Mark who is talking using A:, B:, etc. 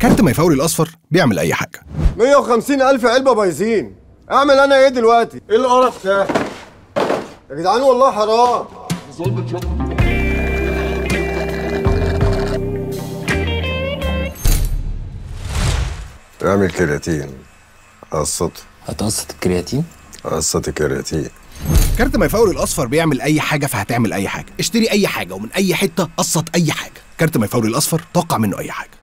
A: كارت ما يفوري الأصفر بيعمل أي حاجة.
B: 150 ألف علبة بايظين أعمل أنا إيه دلوقتي؟ إيه القرف ده؟ يا جدعان والله حرام.
C: اعمل كرياتين. قصته
D: هتقسط الكرياتين؟
C: قصة الكرياتين.
A: كارت ما يفوري الأصفر بيعمل أي حاجة فهتعمل أي حاجة. اشتري أي حاجة ومن أي حتة قسط أي حاجة. كارت ما يفوري الأصفر توقع منه أي حاجة.